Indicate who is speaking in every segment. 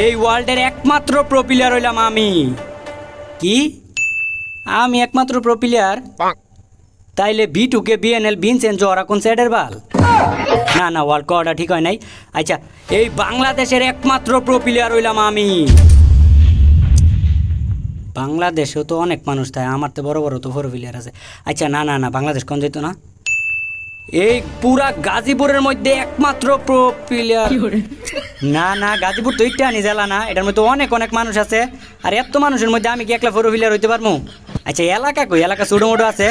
Speaker 1: এই ওয়ার্ল্ডের একমাত্র প্রো প্লেয়ার হইলাম আমি। কি? আমি একমাত্র প্রো প্লেয়ার তাইলে B two K BNL Vincent ওরা কোন সাইডের বাল? না না ওয়ার্ল্ড কটা ঠিক হয় নাই। আচ্ছা এই বাংলাদেশের একমাত্র প্রো প্লেয়ার হইলাম আমি। বাংলাদেশেও তো অনেক মানুষ তাই আমার তো বড় বড় তো ফোর প্লেয়ার আছে। আচ্ছা না না না বাংলাদেশ কোন যেত না? এই পুরা গাজীপুরের মধ্যে একমাত্র প্রো প্লেয়ার না না গাজীপুর তো একটা আনি জেলা না এটার মধ্যে অনেক অনেক মানুষ আছে। আর এত মানুষের মধ্যে আমি কি একলা ফোর প্লেয়ার হইতে পারব? আচ্ছা এলাকা কই? এলাকা ছোটো মোটো আছে।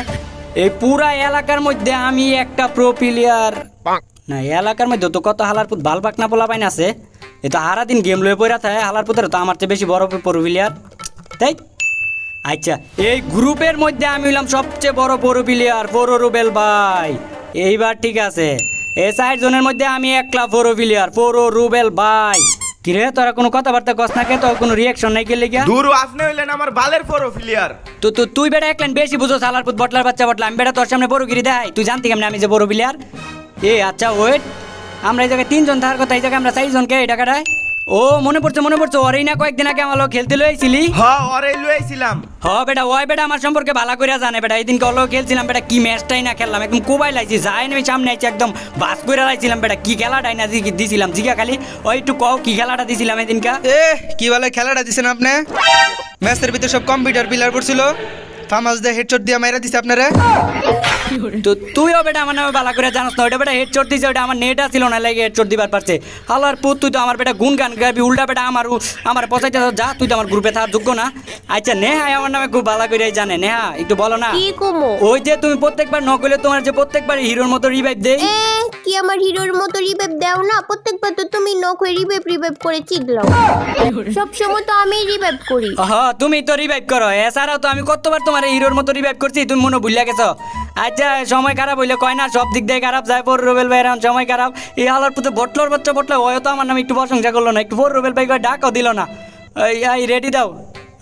Speaker 1: এই পুরা এলাকার মধ্যে আমি একটা প্রো প্লেয়ার না এলাকার মধ্যে তো কত হালার পুত ভালো পাকনা পোলা পাইন আছে। এ তো হারা দিন গেম লয়ে পড়া থাকে হালার পুতের তো আমার চেয়ে বেশি বড় প্রো প্লেয়ার তাই? আচ্ছা এই গ্রুপের মধ্যে আমি হইলাম সবচেয়ে বড় বড় প্লেয়ার বড় রুবেল ভাই। এইবার ঠিক আছে। এ সাইড জনের মধ্যে আমি একলা ফোরো প্লেয়ার বড় রুবেল ভাই। কিরে তোরা কোনো কথাবার্তা কস না কে? তোর কোনো রিয়াকশন নাই গেলে গিয়া
Speaker 2: দূর আপনি হইলেন আমার বালের প্রোফিলিয়ার
Speaker 1: তো তো তুই বেটা একলেন বেশি বুঝো সালার পুত বটলার বাচ্চা বটলা। আমি বেটা তোর সামনে বড় গিরি দেয় তুই জানতি কেমন আমি যে বড় প্লেয়ার এ আচ্ছা ওয়েট আমরা এই জায়গায় তিনজন থাকার কথা এই জায়গায় আমরা চারজনকে এই টাকাটায় ও মনে পড়ছে মনে পড়ছে ওরেই না কয়েকদিন আগে আমার খেলতে লইছিলি
Speaker 2: হ ওরে লইছিলাম
Speaker 1: হ বেটা ওই বেটা আমার সম্পর্কে ভালো করে জানে বেটা এই দিনকে খেলছিলাম বেটা কি ম্যাচটাই না খেললাম একদম কোবাই লাইছি যাই আমি সামনে আইছি একদম বাস করে লাইছিলাম বেটা কি খেলাটাই না দি- দিছিলাম জিগা খালি ওই একটু কও কি খেলাটা দিছিলাম এই দিনকা
Speaker 3: এ কি বলে খেলাটা দিছেন আপনি? ম্যাচের ভিতরে সব কম্পিউটার পিলার পড়ছিল। হেডশট দিয়ে মাইরা দিছে আপনারা?
Speaker 1: তো তুইও বেটা আমার নামে ভালো করে জানাস না ওটা বেটা হেডশট দিছে ওটা আমার নেট ছিল না লাগে হেডশট দিবার পারছে। হালার পুত তুই তো আমার বেটা গুন গান গাবি উল্টা বেটা আমার আমার পচাইতে যা তুই তো আমার গ্রুপে থাকার যোগ্য না। আচ্ছা নেহা আমার নামে খুব ভালো করে জানে। নেহা একটু বলো না।
Speaker 4: কি কমো?
Speaker 1: ওই যে তুমি প্রত্যেকবার নকলে তোমার যে প্রত্যেকবার হিরোর মতো রিভাইভ দেই।
Speaker 4: কি আমার হিরোর মতো রিভাইভ দাও না? প্রত্যেকবার তো তুমি নখ হয়ে রিভাইভ রিভাইভ করে চিল্লাও সব সময় তো আমি রিভাইভ করি।
Speaker 1: হ তুমি তো রিভাইভ করো। এছাড়াও তো আমি কতবার তোমার এই হিরোর মতো রিভাইভ করছি, তুমি মনে ভুলিয়া গেছো। আচ্ছা সময় খারাপ হইলে কয় না, সব দিক দিয়ে খারাপ যায় পর রুবেল ভাই এরকম সময় খারাপ। এই হালার পুতে বটলোর বাচ্চা বটলো ওই তো আমার নামে একটু প্রশংসা করল না, একটু পর রুবেল ভাই ডাকও দিল না। এই রেডি দাও।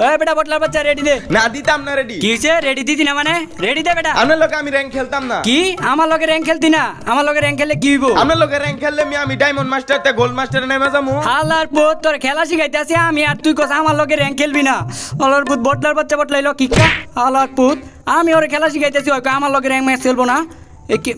Speaker 1: এই বেটা বটলার বাচ্চা রেডি দে।
Speaker 2: না দিতাম না রেডি
Speaker 1: কি হয়েছে রেডি দিতি না মানে? রেডি দে বেটা।
Speaker 2: আপনার লোকে আমি র্যাঙ্ক খেলতাম না।
Speaker 1: কি? আমার লগে র্যাঙ্ক খেলতি না। আমার লগে র্যাঙ্ক খেললে কি হইব?
Speaker 2: আপনার লোকে র্যাঙ্ক খেললে আমি আমি ডায়মন্ড মাস্টার তে গোল্ড মাস্টারে নেমে যাব
Speaker 1: হালার পুত তোর খেলা শিখাইতে আসি আমি আর তুই কস আমার লগে র্যাঙ্ক খেলবি না। হালার পুত বটলার বাচ্চা বটলাইলো কি কা? হালার পুত আমি ওরে খেলা শিখাইতেছি ওই কয় আমার লগে র্যাঙ্ক ম্যাচ খেলব না। এ কি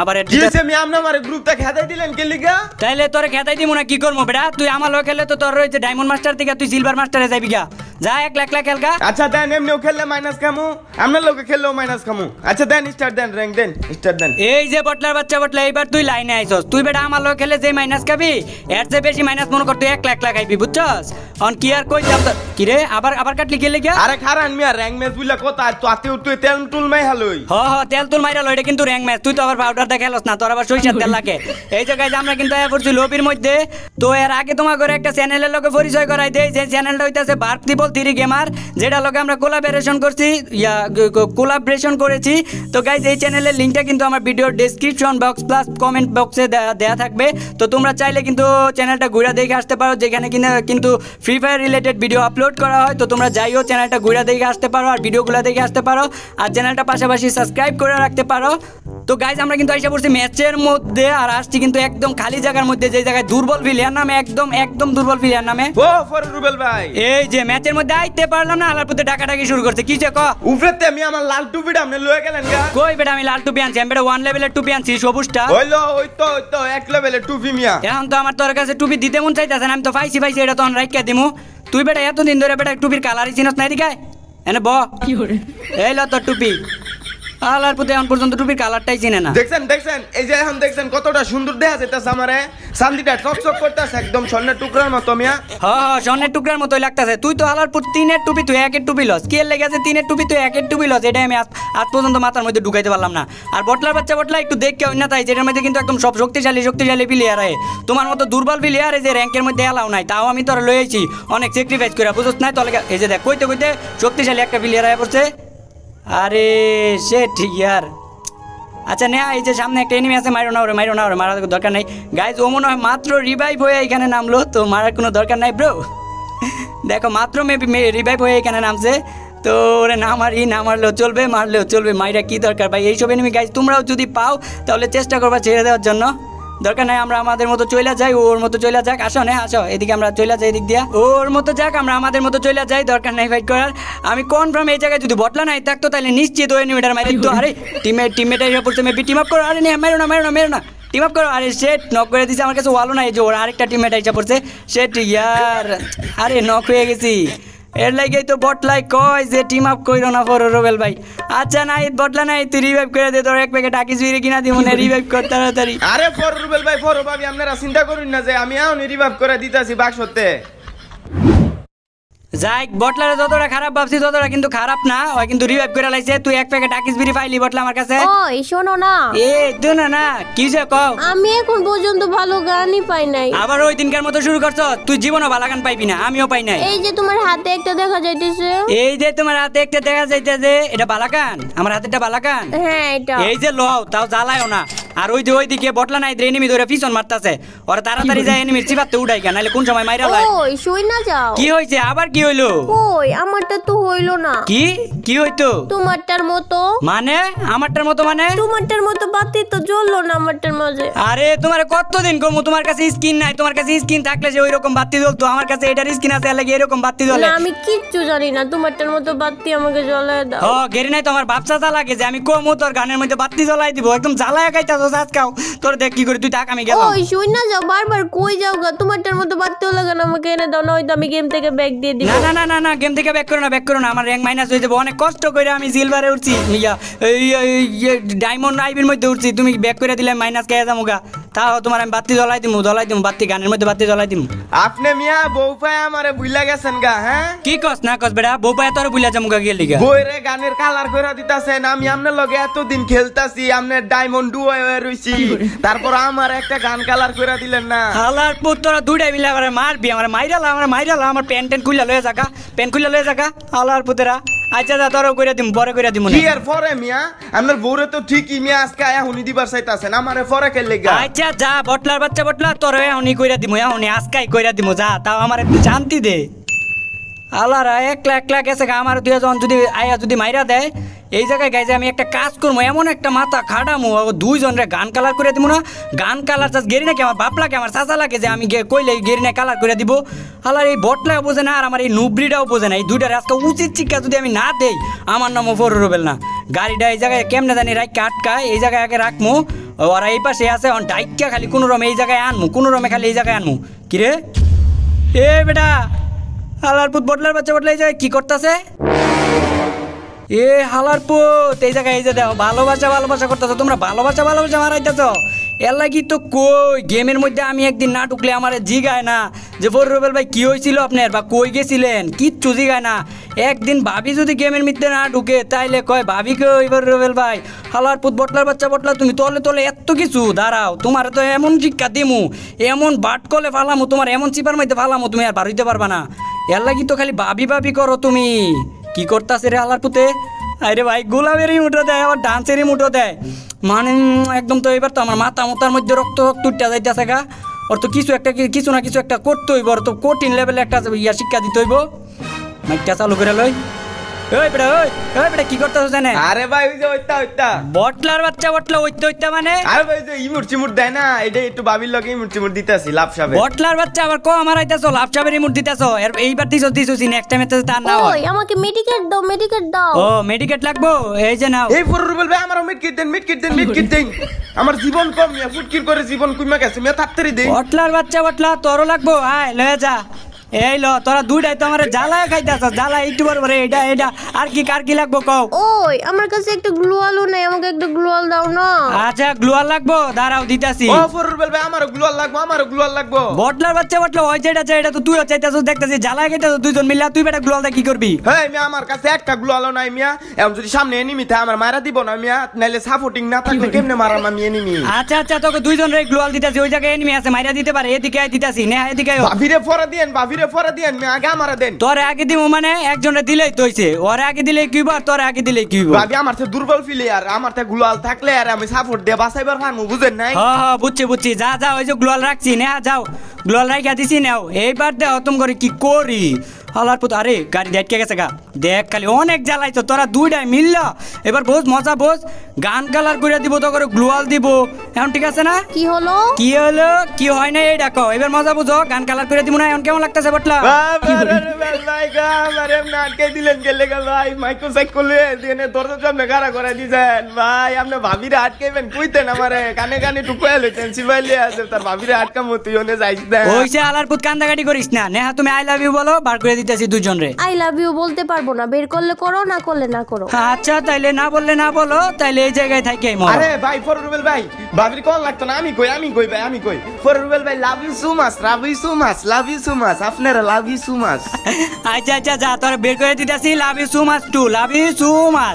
Speaker 1: আবার এর
Speaker 2: কি হয়েছে আমি আপনার আমার গ্রুপটা খেদাই দিলেন কে লিগা?
Speaker 1: তাইলে তোরে খেতাই দিব না কি করব বেটা? তুই আমার লগে খেললে তো তোর রয়েছে ডায়মন্ড মাস্টার থেকে তুই সিলভার মাস্টারে যাবি গা। যা এক লাখ লাখ খেলকা
Speaker 2: আচ্ছা দেন এমনিও খেললে মাইনাস খামু। আপনার লোকে খেললেও মাইনাস খামু। আচ্ছা দেন স্টার্ট দেন র্যাঙ্ক দেন স্টার্ট দেন।
Speaker 1: এই যে বটলার বাচ্চা বটলা এইবার তুই লাইনে আইছস তুই বেটা আমার লোকে খেলে যে মাইনাস খাবি এর চেয়ে বেশি মাইনাস মনে কর তুই এক লাখ লাখ খাইবি বুঝছস? অন কি আর কই যাব? কি রে আবার আবার কাটলি খেলে গিয়া?
Speaker 2: আরে খারান মিয়া র্যাঙ্ক ম্যাচ বুঝলা কোথায়? তো আতে তুই তেল টুল মাই হালই
Speaker 1: হ হ তেল তুল মাইরা লইটা কিন্তু র্যাঙ্ক ম্যাচ। তুই তো আবার পাউডার দেখা খেলস না তোর আবার সরিষার তেল লাগে। এই জায়গায় আমরা কিন্তু আয়া পড়ছি লবির মধ্যে তো এর আগে তোমার করে একটা চ্যানেলের লগে পরিচয় করাই দেই যে চ্যানেলটা হইতাছে ভারত ত্রিপল থ্রি গেমার যেটা লগে আমরা কোলাবোরেশন করছি ইয়া কোলাবরেশন করেছি। তো গাইজ এই চ্যানেলের লিঙ্কটা কিন্তু আমার ভিডিওর ডেসক্রিপশন বক্স প্লাস কমেন্ট বক্সে দেয়া থাকবে। তো তোমরা চাইলে কিন্তু চ্যানেলটা ঘুরে দেখে আসতে পারো যেখানে কিনা কিন্তু Free Fire related video upload করা হয় তো তোমরা যাইও চ্যানেলটা ঘুরে দেখে আসতে পারো আর ভিডিওগুলো দেখে আসতে পারো। আর চ্যানেলটা পাশাপাশি সাবস্ক্রাইব করে রাখতে পারো। তো গাইজ আমরা কিন্তু এসে পড়ছি ম্যাচের মধ্যে আর আসছি কিন্তু একদম খালি জায়গার মধ্যে যে জায়গায় দুর্বল প্লেয়ার নামে একদম একদম দুর্বল প্লেয়ার নামে।
Speaker 2: ও ফর রুবেল ভাই।
Speaker 1: এই যে ম্যাচের মধ্যে আইতে পারলাম না আলার প্রতি ডাকাডাকি শুরু করছে। কি যে ক?
Speaker 2: উফরেতে আমি আমার লাল টুপিটা আপনি লয়ে গেলেন গা।
Speaker 1: কই বেটা আমি লাল টুপি আনছি আমি বেটা ওয়ান লেভেলের টুপি আনছি সবুজটা।
Speaker 2: হইল ওই তো ওই তো এক লেভেলে টুপি মিয়া।
Speaker 1: এখন তো আমার তোর কাছে টুপি দিতে মন চাইতেছে না আমি তো পাইছি পাইছি এটা তো তখন রাইকা দিমু তুই বেটা এতদিন ধরে বেটা টুপির কালারই চিনস নাই দিকে এনে ব। এই ল তোর টুপি। আলার প্রতি এখন পর্যন্ত টুপির কালারটাই চিনে না।
Speaker 2: দেখছেন দেখছেন? এই যে এখন দেখছেন কতটা সুন্দর দেখা যেতেছে আমারে। শান্তিটা চকচক করতেছে একদম স্বর্ণের টুকরার মতো মিয়া।
Speaker 1: হ হ স্বর্ণের টুকরার মতোই লাগতেছে। তুই তো আলার পুত তিনের টুপি তুই একের টুপি লস। কে লেগে আছে? তিনের টুপি তুই একের টুপি লস? এটা আমি আজ আজ পর্যন্ত মাথার মধ্যে ঢুকাইতে পারলাম না। আর বটলার বাচ্চা বটলা একটু দেখে অন্য তাই যেটার মধ্যে কিন্তু একদম সব শক্তিশালী শক্তিশালী প্লেয়ার হয় তোমার মতো দুর্বল প্লেয়ার এই যে র্যাঙ্কের মধ্যে এলাও নাই তাও আমি তোরা লয়েছি অনেক স্যাক্রিফাইস করে বুঝছ নাই? তাহলে এই যে দেখ কইতে কইতে শক্তিশালী একটা প্লেয়ার হয়ে পড়ছে। আরে, সে ঠিক ইয়ার আচ্ছা নেহা, এই যে সামনে একটা এনিমি আছে মারো না ওরে মারো না ওরে মারার দরকার নাই। গাইজ ও মনে হয় মাত্র রিভাইভ হয়ে এখানে নামলো, তো মারার কোনো দরকার নাই ব্রো দেখো, মাত্র মেবি রিভাইভ হয়ে এখানে নামছে। তো ওরে, না মারি, না মারলেও চলবে মারলেও চলবে, মাইরা কি দরকার ভাই? এইসব এনিমি গাইজ তোমরাও যদি পাও, তাহলে চেষ্টা করবা ছেড়ে দেওয়ার জন্য। দরকার নাই, আমরা আমাদের মতো চলে যাই, ওর মতো চলে যাক। আসো, না, আসো, এদিকে আমরা চলে যাই, এদিক দিয়া। ওর মতো যাক, আমরা আমাদের মতো চলে যাই, দরকার নাই ফাইট করার। আমি কনফার্ম এই জায়গায় যদি বটলা নাই থাকতো তাহলে নিশ্চিত ওই নিমিটার মারি তো আরে টিমে টিমমেট এসে পড়ছে মেবি টিম আপ করো। আরে না, মেরো না মেরো না মেরো না। টিম আপ করো। আরে সে নক করে দিছে, আমার কাছে ওয়ালো নাই যে ওর আরেকটা টিমমেট এসে পড়ছে। সে ইয়ার। আরে নক হয়ে গেছি। এর লাগেই তো বটলাই কয় যে টিম আপ কইরো না ফর রবেল ভাই। আচ্ছা নাই বটলা নাই তুই রিভাইভ করে দে, তোর এক প্যাকেট আকিস জুইরে কিনা দিব না রিভাইভ কর তাড়াতাড়ি।
Speaker 2: আরে ফররুবেল ভাই, ফরো ভাবি আপনারা চিন্তা করুন না যে আমি আউনি রিভাইভ করে দিতাছি বাক্সতে।
Speaker 1: যাই বটলারে যতটা খারাপ ভাবছি ততটা কিন্তু খারাপ না। ওই কিন্তু রিভাইভ করে লাইছে। তুই এক প্যাকেট আকিস বিড়ি পাইলি বটলা আমার কাছে।
Speaker 4: ওই শোনো না।
Speaker 1: এ তুই না না কি যে কও?
Speaker 4: আমি এখন পর্যন্ত ভালো গানই পাই নাই।
Speaker 1: আবার ওই দিনকার মতো শুরু করছ? তুই জীবনও বালাগান পাইবি না আমিও পাই নাই।
Speaker 4: এই যে তোমার হাতে একটা দেখা যাইতেছে।
Speaker 1: এই যে তোমার হাতে একটা দেখা যাইতেছে এটা বালাকান? আমার হাতেরটা বালাকান?
Speaker 4: হ্যাঁ এটা।
Speaker 1: এই যে লও তাও জ্বালায়ও না। আর ওই যে ওইদিকে বটলা নাই এনিমি ধরে পিছন মারতাছে। ওরা তাড়াতাড়ি যায় এনিমির চিবাতে উঠাই কেন নাহলে কোন সময় মাইরা লাই
Speaker 4: ওই শুই না যাও।
Speaker 1: কি হয়েছে আবার কি হইল?
Speaker 4: ওই আমারটা তো হইল না।
Speaker 1: কি? কি হইতো?
Speaker 4: তোমারটার মতো।
Speaker 1: মানে? আমারটার মতো মানে?
Speaker 4: তোমারটার মতো বাতি তো জ্বললো না আমারটার মাঝে।
Speaker 1: আরে তোমার কতদিন কমু? তোমার কাছে স্কিন নাই। তোমার কাছে স্কিন থাকলে যে ওইরকম বাতি জ্বলতো। আমার কাছে এটার স্কিন আছে এর লাগি এরকম বাতি জ্বলে।
Speaker 4: না আমি কিচ্ছু জানি না। তোমারটার মতো বাতি আমাকে জ্বলায় দাও।
Speaker 1: ও গেরি নাই তো আমার বাপসা জ্বালা লাগে যে আমি কমু তোর গানের মধ্যে বাতি জ্বলাই দিব। একদম জ্বালায় খাইতা তো আজকাও তোর দেখ কি করে তুই থাক আমি গেলাম।
Speaker 4: ওই শুই না যাও বারবার কই যাও গা? তোমারটার মতো বাতিও লাগে না আমাকে এনে দাও না হয়তো আমি গেম থেকে ব্যাগ দিয়ে দিব।
Speaker 1: না না না গেম থেকে ব্যাক করো না ব্যাক করো না আমার র্যাঙ্ক মাইনাস হয়ে যাবে। অনেক কষ্ট করে আমি সিলভারে উঠছি। ইয়া ডায়মন্ড আইবির মধ্যে উঠছি। তুমি ব্যাক করে দিলে মাইনাস খেয়ে যাব গা। তাও তোমার আমি বাতি জ্বলাই দিমু জ্বলাই দিমু বাতি গানের মধ্যে বাতি জ্বলাই দিমু।
Speaker 2: আপনি মিয়া বউ পায় আমারে বুইলা গেছেন গা হ্যাঁ?
Speaker 1: কি কস না কস বেড়া বউ পায় তোর বুলা যাব গা গেলি গা
Speaker 2: বইরে গানের কালার করে দিতাছেন আমি আপনার লগে এতদিন খেলতাছি আপনার ডায়মন্ড ডু হয়ে রইছি। তারপর আমার একটা গান কালার করে দিলেন না।
Speaker 1: হালার পুত তোরা দুইটাই মিলে আমার মারবি আমার মাইরালা আমার মাইরালা আমার প্যান্ট ট্যান্ট খুললা লয়ে যাকা প্যান্ট খুললা লয়ে যাকা হালার পুতেরা আচ্ছা দা তোর কইরা দিম পরে কইরা দিম
Speaker 2: কি আর পরে মিয়া? আমার বউরে তো ঠিকই মিয়া আজকে আয়া হুনি দিবার চাইতাছেন আমারে পরে কে লেগা?
Speaker 1: আচ্ছা যা বটলার বাচ্চা বটলা তোর হুনি কইরা দিমু হুনি আজকাই কইরা দিম যা তাও আমার একটু শান্তি দে। আলারা একলা একলা গেছে গা আমার দুই জন যদি আয়া যদি মাইরা দেয় এই জায়গায় গাইজে আমি একটা কাজ করব, এমন একটা মাথা খাটামু, ও দুইজন রে গান কালার করে দিব না? গান কালার চাষ গেরি নাকি আমার বাপ লাগে আমার চাচা লাগে যে আমি কইলে গেরি না কালার করে দিব। আলার এই বটলাও বোঝে না, আর আমার এই নুবরিটাও বোঝে না, এই দুইটার আজকে উচিত শিক্ষা যদি আমি না দেই, আমার নামও ফর রবেল না। গাড়িটা এই জায়গায় কেমনে জানি রাখকে আটকায়, এই জায়গায় আগে রাখমু, ওরা এই পাশে আছে, অন ডাইকা খালি কোনো রমে এই জায়গায় আনমু, কোনো রমে খালি এই জায়গায় আনমু। কিরে এ বেটা হালার পুত বটলার বাচ্চা বটলা এই জায়গায় কী করতেছে? এ হালার পুত, এই জায়গায় এই যে দেখো, ভালোবাসা ভালোবাসা করতেছো। তোমরা ভালোবাসা ভালোবাসা মারাইতেছ এর লাগি তো কই? গেমের মধ্যে আমি একদিন না ঢুকলে আমার জিগায় না। যে, বড় রবেল ভাই, কি হয়েছিল আপনার? বা কই গেছিলেন? কিচ্ছু জিগায় না। একদিন ভাবি যদি গেমের মধ্যে না ঢুকে, তাইলে কয়, ভাবি কই, বড় রবেল ভাই? হালার পুত, বটলার বাচ্চা, বটলা, তুমি তলে তলে এত কিছু, দাঁড়াও, তোমার তো এমন শিক্ষা দিমু, এমন বাট কলে ফালামু, তোমার এমন চিপার মধ্যে ফালামু, তুমি আর বাড়িতে পারবা না। এর লাগি তো খালি ভাবি ভাবি করো তুমি। কি করতাছে রে আলার পুতে? আরে ভাই গোলাপেরই মুঠো দেয় আবার ডান্সেরই মুঠো দেয় মানে একদম তো এবার তো আমার মাথা মাথার মধ্যে রক্ত রক্ত উঠতে যাইতেছে গা। ওর তো কিছু একটা কিছু না কিছু একটা করতে হইব। ওর তো কঠিন লেভেলে একটা ইয়া শিক্ষা দিতে হইব। মাইকটা চালু করে লই। ওই বেটা ওই ওই বেটা কি করতেছ জানে
Speaker 2: আরে ভাই ওই যে ওইটা ওইটা।
Speaker 1: বটলার বাচ্চা বটলা ওইতে মানে?
Speaker 2: আরে ভাই যে ইমুর চিমুর দেয় না এটা একটু বাবির লগে ইমুর চিমুর দিতেছি লাভ সাবে
Speaker 1: বটলার বাচ্চা আবার ক আমার আইতাছো লাভ চাবের মুড দিতেছো? এইবার দিছো দিছো নেক্সট টাইম এতে তার না
Speaker 4: ওই আমাকে মেডিকেট দাও মেডিকেট দাও।
Speaker 1: ও মেডিকেট লাগবো? এই যে নাও।
Speaker 2: এই ফরুর বলবে আমার মিট কিট দেন মিট কিট দেন মিট কিট দেন। আমার জীবন কম মিয়া ফুটকির করে জীবন কুইমা গেছে মিয়া তাড়াতাড়ি দেই।
Speaker 1: বটলার বাচ্চা বটলা তোরও লাগবো? আয় লয়ে যা। এই ল তোরা দুইটাই তো আমার জ্বালায় খাইতেছ জ্বালা একটু বড় এটা এটা আর কি কার কি লাগবো কও?
Speaker 4: ওই আমার কাছে একটা গ্লুয়ালও নাই আমাকে একটা গ্লুয়াল দাও না।
Speaker 1: আচ্ছা গ্লুয়ার লাগবো? দাঁড়াও দিতাছি।
Speaker 2: ও ফরুর বলবে আমার গ্লুয়াল লাগবো আমার গ্লুয়াল লাগবো।
Speaker 1: বটলার বাচ্চা বটলা ওই যেটা চাই এটা তো তুইও চাইতেছ দেখতেছি জ্বালায় খাইতেছ দুইজন মিলে তুই বেটা গ্লুয়ালটা কি করবি?
Speaker 2: হ্যাঁ মিয়া আমার কাছে একটা গ্লুয়ালও নাই মিয়া। এখন যদি সামনে এনিমি থাকে আমার মারা দিব না মিয়া। নাইলে সাপোর্টিং না থাকলে কেমনে মারাম আমি এনিমি
Speaker 1: আচ্ছা আচ্ছা তোকে দুইজন রে গ্লুয়াল দিতাছি ওই জায়গায় এনিমি আছে মাইরা দিতে পারে এদিকে আয় দিতাছি নে এদিকে আয়।
Speaker 2: ভাবিরে ফরা দিয়েন ভাবিরে আগে আমারে দেন।
Speaker 1: তোর আগে দিমু মানে একজনে দিলেই তইছে ওর আগে দিলে কি আর তোর আগে দিলে কি?
Speaker 2: ভাবি আমার তো দুর্বল ফিলে আর আমার তো গুলাল থাকলে আর আমি সাপোর্ট দিয়ে বাঁচাইবার পারমু বুঝেন নাই?
Speaker 1: হ্যাঁ হ্যাঁ বুঝছি বুঝছি। যা যা ওই যে গ্লোয়াল রাখছি নে যাও। গ্লোয়াল রাখিয়া দিছি নেও। এইবার দেও তুমি করে কি করি? হালার পুত আরে গাড়ি দেখকে গেছে গা। দেখ খালি অনেক জ্বালাইতো তোরা দুইটাই মিলল। এবার বোঝ মজা বোঝ গান কালার করে দিব তো করে গ্লোয়াল দিব। এখন ঠিক আছে না?
Speaker 4: কি হলো?
Speaker 1: কি হলো? কি হয় না এই ডাকো এবার মজা বুঝো গান কালার করে দিব না এখন কেমন লাগতেছে বটলা?
Speaker 2: আটকে দিলেন গেলে ভাই মাইক্রো সাইক করলে দিনে দরজার সামনে গাড়া করে দিছেন। ভাই আপনি ভাবিরে আটকাইবেন কইতেন আমারে কানে কানে টুকুয়া লইতেন সিবাইলে আছে তার ভাবিরে
Speaker 1: ওইসে পুত কান্দাকাটি করিস না। নেহা তুমি আই লাভ ইউ বলো বার করে দিতেছি দুজন রে।
Speaker 4: আই লাভ ইউ বলতে পারব না বের করলে করো না করলে না করো।
Speaker 1: আচ্ছা তাইলে না বললে না বলো তাইলে এই জায়গায় থাকি আমি
Speaker 2: আরে ভাই ফররুবেল ভাই ভাবির কল লাগতো না আমি কই আমি কই ভাই আমি কই। ফররুবেল ভাই love you so much love you so much love you so much আপনারা লাভ ইউ সো মাচ
Speaker 1: আচ্ছা আচ্ছা যা তোরা বের করে দিতেছি love you so much too love you so much